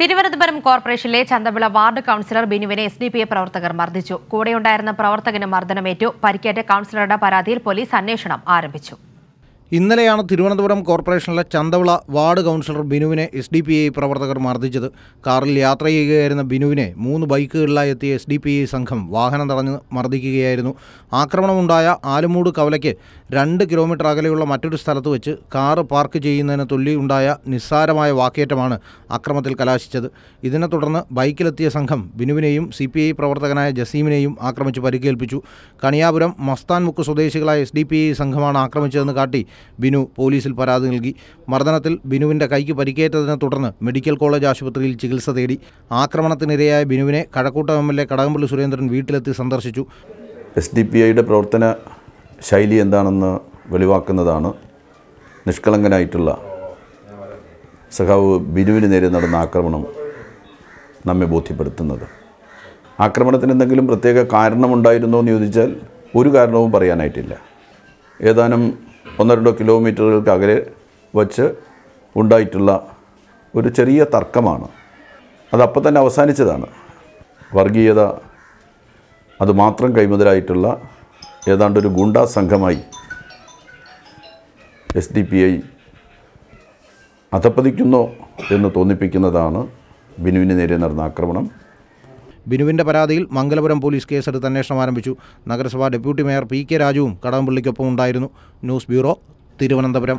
തിരുവനന്തപുരം കോർപ്പറേഷനിലെ Chanthavila ward councillor ബിനുവിനെ S D P I പ്രവർത്തകർ മർദ്ദിച്ചു. കൂടെയുണ്ടായിരുന്ന പ്രവർത്തകന് മർദ്ദനമേറ്റു. പരിക്കേറ്റ കൌൺസിലറുടെ പരാതിയിൽ പോലീസ് അന്വേഷണം ആരംഭിച്ചു. ഇന്നലെയാണ് തിരുവനന്തപുരം കോർപ്പറേഷനിലെ ചന്തവിള വാർഡ് കൗൺസിലർ ബിനുവിനെ എസ് ഡി പി ഐ പ്രവർത്തകർ മർദ്ദിച്ചത്. കാറിൽ യാത്ര ചെയ്യുകയായിരുന്ന ബിനുവിനെ മൂന്ന് ബൈക്കുകളിലായി എത്തിയ എസ് ഡി പി ഐ സംഘം വാഹനം തടഞ്ഞ് മർദ്ദിക്കുകയായിരുന്നു. ആക്രമണമുണ്ടായ ആലുമൂട് കവലയ്ക്ക് രണ്ട് കിലോമീറ്റർ അകലെയുള്ള മറ്റൊരു സ്ഥലത്ത് വെച്ച് കാറ് പാർക്ക് ചെയ്യുന്നതിന് തുല്യുണ്ടായ നിസ്സാരമായ വാക്കേറ്റമാണ് അക്രമത്തിൽ കലാശിച്ചത്. ഇതിനെ തുടർന്ന് ബൈക്കിലെത്തിയ സംഘം ബിനുവിനെയും സി പി ഐ പ്രവർത്തകനായ ജസീമിനെയും ആക്രമിച്ച് പരിക്കേൽപ്പിച്ചു. കണിയാപുരം മസ്താൻമുക്ക് സ്വദേശികളായ എസ് ഡി പി ഐ സംഘമാണ് ആക്രമിച്ചതെന്ന് കാട്ടി ബിനു പോലീസിൽ പരാതി നൽകി. മർദ്ദനത്തിൽ ബിനുവിന്റെ കൈക്ക് പരിക്കേറ്റതിനെ തുടർന്ന് മെഡിക്കൽ കോളേജ് ആശുപത്രിയിൽ ചികിത്സ തേടി. ആക്രമണത്തിനിരയായ ബിനുവിനെ Kazhakkoottam M L A Kadakampally Surendran വീട്ടിലെത്തി സന്ദർശിച്ചു. എസ് ഡി പി ഐയുടെ പ്രവർത്തന ശൈലി എന്താണെന്ന് വെളിവാക്കുന്നതാണ് നിഷ്കളങ്കനായിട്ടുള്ള സഖാവ് ബിനുവിന് നേരെ നടന്ന ആക്രമണം നമ്മെ ബോധ്യപ്പെടുത്തുന്നത്. ആക്രമണത്തിന് എന്തെങ്കിലും പ്രത്യേക കാരണമുണ്ടായിരുന്നോ എന്ന് ചോദിച്ചാൽ ഒരു കാരണവും പറയാനായിട്ടില്ല. ഏതാനും ഒന്നോ രണ്ടോ കിലോമീറ്ററുകൾക്ക് അകലെ വച്ച് ഉണ്ടായിട്ടുള്ള ഒരു ചെറിയ തർക്കമാണ്. അത് അപ്പം തന്നെ അവസാനിച്ചതാണ്. വർഗീയത അതുമാത്രം കൈമുതലായിട്ടുള്ള ഏതാണ്ട് ഒരു ഗുണ്ടാ സംഘമായി എസ് ഡി പി ഐ അധപ്പതിക്കുന്നോ എന്ന് തോന്നിപ്പിക്കുന്നതാണ് ബിനുവിന് നേരെ നടന്ന ആക്രമണം. ബിനുവിന്റെ പരാതിയിൽ മംഗലപുരം പോലീസ് കേസെടുത്ത് അന്വേഷണം ആരംഭിച്ചു. നഗരസഭാ ഡെപ്യൂട്ടി മേയർ പി കെ രാജുവും കടകംപള്ളിക്കൊപ്പം ഉണ്ടായിരുന്നു. News bureau Thiruvananthapuram.